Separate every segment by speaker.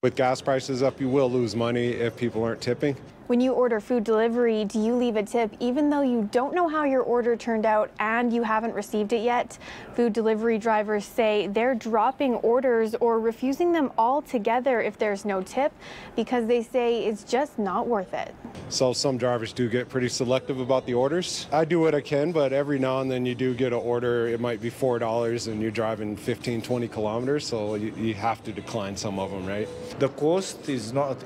Speaker 1: With gas prices up, you will lose money if people aren't tipping.
Speaker 2: When you order food delivery, do you leave a tip even though you don't know how your order turned out and you haven't received it yet? Food delivery drivers say they're dropping orders or refusing them altogether if there's no tip because they say it's just not worth it.
Speaker 1: So some drivers do get pretty selective about the orders. I do what I can, but every now and then you do get an order. It might be $4 and you're driving 15, 20 kilometers, so you, you have to decline some of them, right?
Speaker 3: The cost is not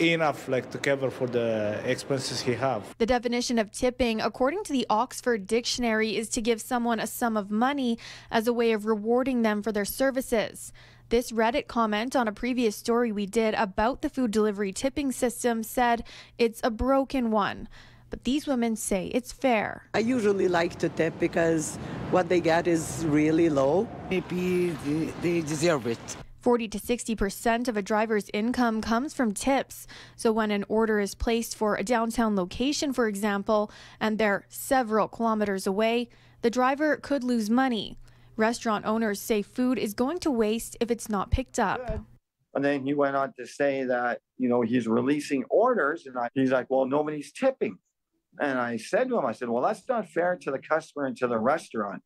Speaker 3: enough like to cover for the expenses he have.
Speaker 2: The definition of tipping, according to the Oxford Dictionary, is to give someone a sum of money as a way of rewarding them for their services. This Reddit comment on a previous story we did about the food delivery tipping system said it's a broken one. But these women say it's fair.
Speaker 4: I usually like to tip because what they get is really low.
Speaker 5: Maybe they deserve it.
Speaker 2: 40 to 60% of a driver's income comes from tips. So when an order is placed for a downtown location, for example, and they're several kilometers away, the driver could lose money. Restaurant owners say food is going to waste if it's not picked up.
Speaker 6: And then he went on to say that, you know, he's releasing orders and I, he's like, well, nobody's tipping. And I said to him, I said, well, that's not fair to the customer and to the restaurant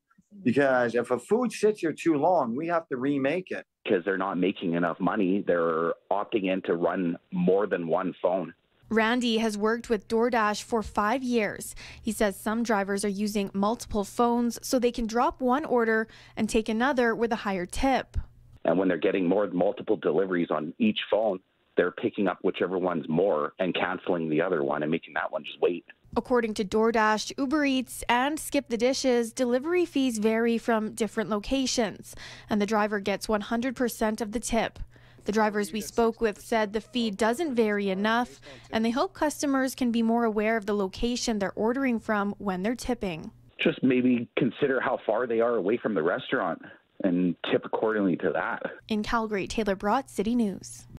Speaker 6: because if a food sits here too long, we have to remake it.
Speaker 7: Because they're not making enough money, they're opting in to run more than one phone.
Speaker 2: Randy has worked with DoorDash for five years. He says some drivers are using multiple phones so they can drop one order and take another with a higher tip.
Speaker 7: And when they're getting more than multiple deliveries on each phone, they're picking up whichever one's more and canceling the other one and making that one just wait.
Speaker 2: According to DoorDash, Uber Eats, and Skip the Dishes, delivery fees vary from different locations, and the driver gets 100% of the tip. The drivers we spoke with said the fee doesn't vary enough, and they hope customers can be more aware of the location they're ordering from when they're tipping.
Speaker 7: Just maybe consider how far they are away from the restaurant and tip accordingly to that.
Speaker 2: In Calgary, Taylor Braat, City News.